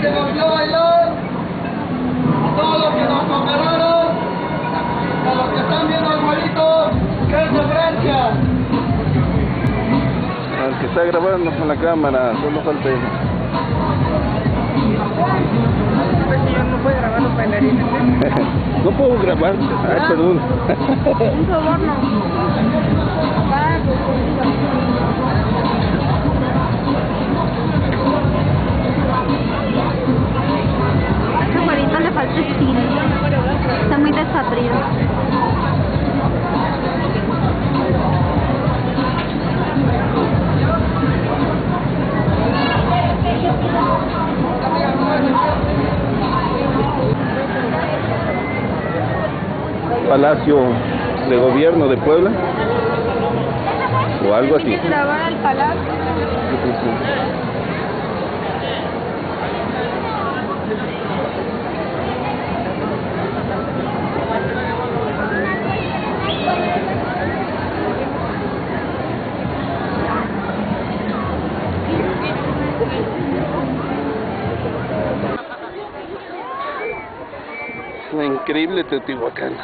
que nos vio bailar, a todos los que nos cooperaron, a los que están viendo al güerito, que es de Francia. Al que está grabando con la cámara, solo falta eso. Señor, no puede grabar los bailarines. ¿eh? no puedo grabar. Ay, perdón. Un soborno. Falta estilo. Está muy desabrido. Palacio de Gobierno de Puebla. O algo así. al palacio. Una increíble Teotihuacán.